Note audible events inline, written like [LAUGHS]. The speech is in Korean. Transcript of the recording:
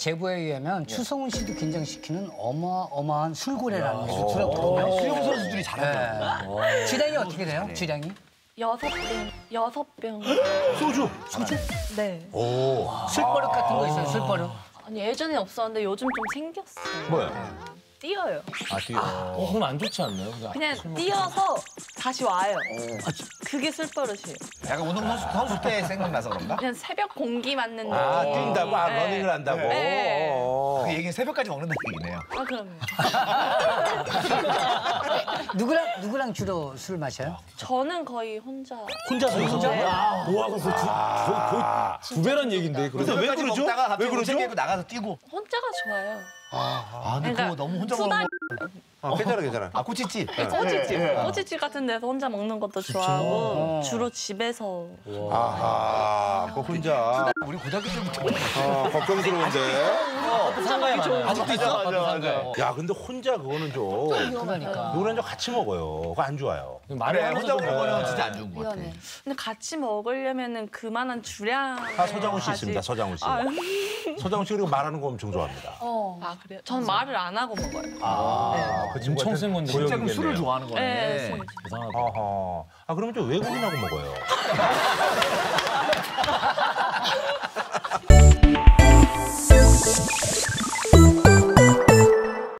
제보에 의하면 추성훈 씨도 긴장시키는 어마어마한 술고래라는 게 들었거든요. 수영 선수들이 잘하더라고요. 네. 주량이 어떻게 돼요? 주량이? 여섯 병, 여섯 병. [GASPS] 소주. 소주? 네. 술버릇 같은 거 있어요, 술버릇. 아니 예전에 없었는데 요즘 좀 생겼어요. 뭐야? 뛰어요. 아, 뛰어. 어, 그럼 안 좋지 않나요? 그냥 그냥 뛰어서 다시 와요. 그게 술버릇이에요. 약간 운동선수 선수 때 생각나서 그런가? 그냥 새벽 공기 맞는 느낌. 아, 뛴다고? 아, 네. 러닝을 한다고? 네. 어. 그 얘기는 새벽까지 먹는다는 얘기네요. 아 그럼요. [LAUGHS] [LAUGHS] 누구랑, 누구랑 주로 술 마셔요? 저는 거의 혼자. 혼자서 혼자? 와, 그거 두, 거의, 거의 두 배란 얘기인데. 그래서 왜 그러죠? 왜 그러죠? 나가서 뛰고. 혼자가 좋아요. 아, 근데 그러니까 그거 너무 혼자 먹는 거. 아, 괜찮아, 괜찮아. 아, 꼬치집. 꼬치집, 꼬치집 같은 데서 혼자 먹는 것도 좋아하고 주로 집에서 아하, 그 혼자. 우리 고등학교 때부터. 어, 걱정스러운데. 상가에 많아요. 아직도 있어? 맞아, 맞아. 야, 근데 혼자 그거는 좀. 그러니까. 누구랑 좀 같이 먹어요. 그거 안 좋아요. 말을 그래, 혼자 좀 먹는 거는 진짜 안 좋은 것 같아. 근데 같이 먹으려면은 그만한 주량. 아, 서장훈 씨 있습니다, 서장훈 씨. 아, 서장훈 씨 그리고 말하는 거 엄청 좋아합니다. 아 그래요? 전 말을 안 하고 먹어요. 아, 그 엄청 센 건데. 진짜. 그럼 술을 좋아하는 거네. 네, 술. 대단하다. 어허. 아, 그러면 좀 외국인하고 먹어요. [LAUGHS]